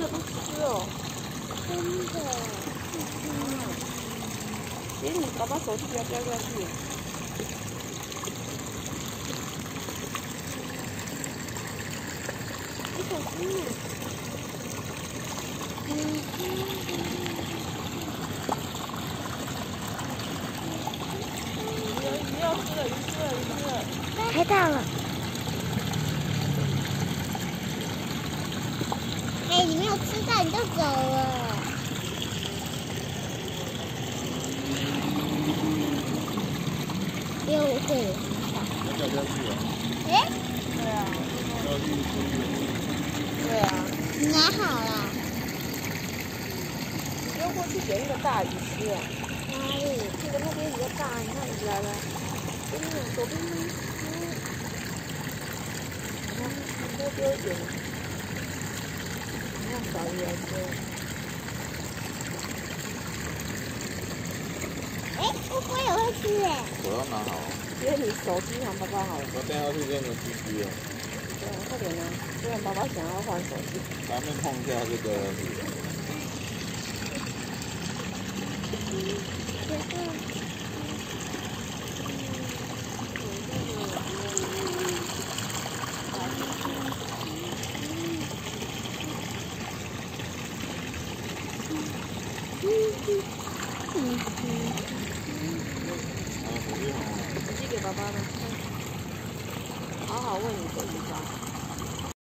的不吃哦。真的不吃。哎，你爸爸手机不要掉下去。你小心啊！鱼要吃了，鱼吃了，鱼吃了。太大了。你没有吃到你就走了。又会有要掉下去了。哎，对啊，对啊。你拿好了。过去捡那个大鱼吃啊。哪里？那个那边比较大，你看鱼来了。真的，左边？嗯。你多丢一点。你看小鱼来吃。哎，乌龟也会吃哎。我要拿好。因为你手机还爸爸好了。我掉下去真的出去了。对啊，快点啊！不然爸爸想要换手机。咱们碰一下这个。手机给爸爸了，好好问你手机吧。